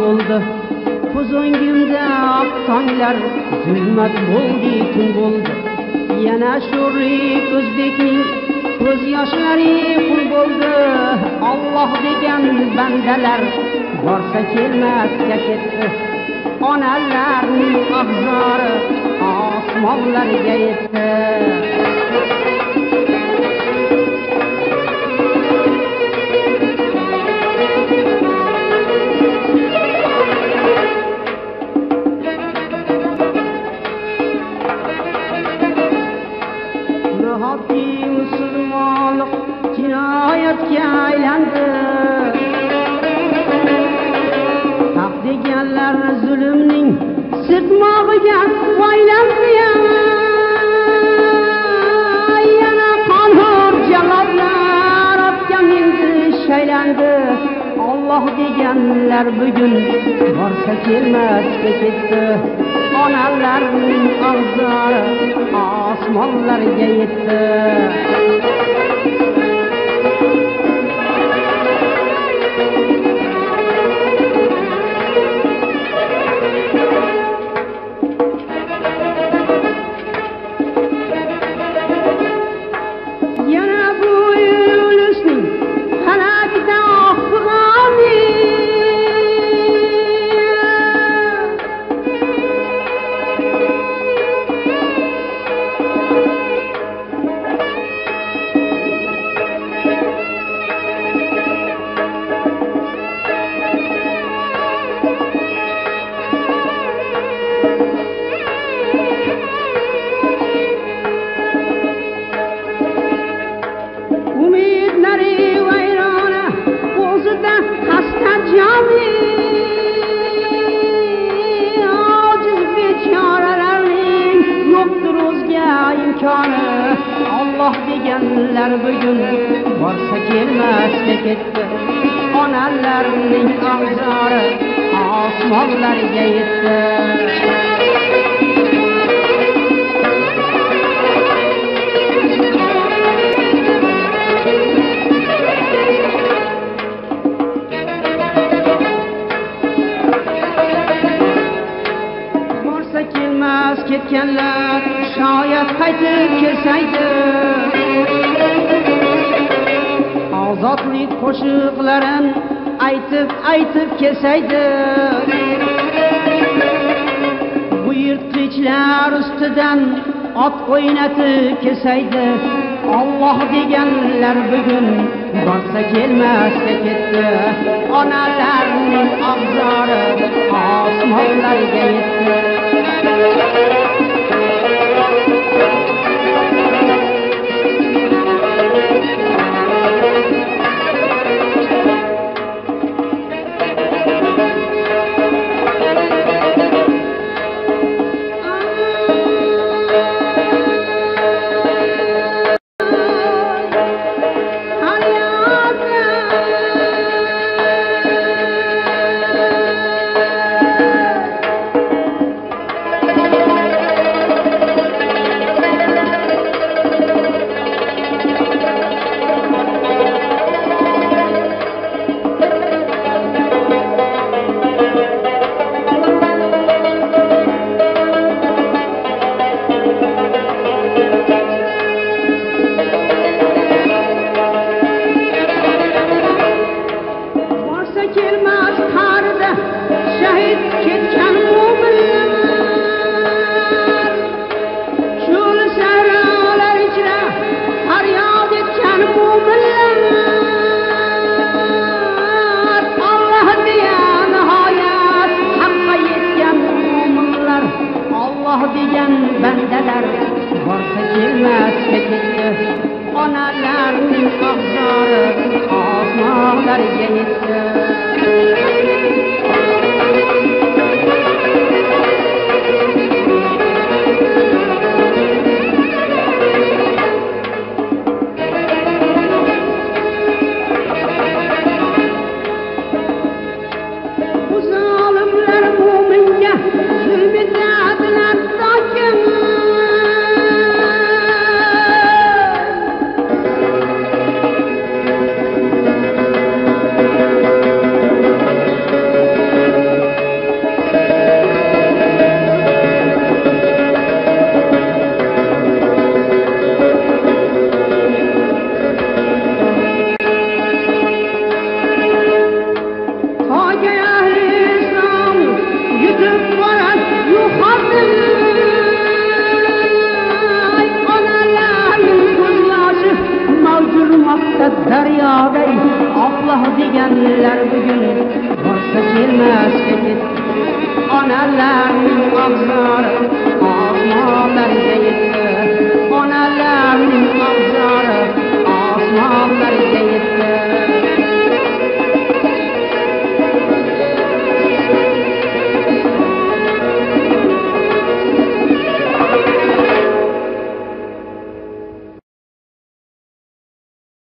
bo'ldi. Ko'zongimda oq tonglar zulmat bo'ldi tun bo'ldi. Yana sho'rlik o'zbekning ko'z yoshlari qul bo'ldi. Olloh degan bandalar borsa kelmasga ketdi. Onalarning ahzori osmonlarga yetdi. Jinoyatga aylandi haq deganlar zulmning sirtmog'iga boylandi yana qonxo'r jallodlar otga mindi shaylandi. Olloh deganlar bugun borsa kelmasga ketdi. Onalarning og'zori osmonlarga yetdi. Olloh deganlar bugun borsa kelmasga ketdi. Onalarning og'zori osmonlarga yetdi. Kelmas ketganlar shoyat qaytib kelsaydi. Ozodlik qo'shiqlarin aytib aytib kelsaydi. Bu yirtqichlar ustidan ot o'ynatib kelsaydi. Olloh deganlar bugun borsa kelmasga ketdi. Onalarning og'zori osmonlarga yetdi. Borsa degan bandalar borsa kelmasga ketdi onalarning og'zori osmonlarga yetdi Anlar bugun borsa kelmasga ketdi Onalarning og'zlari osmonlarga yetdi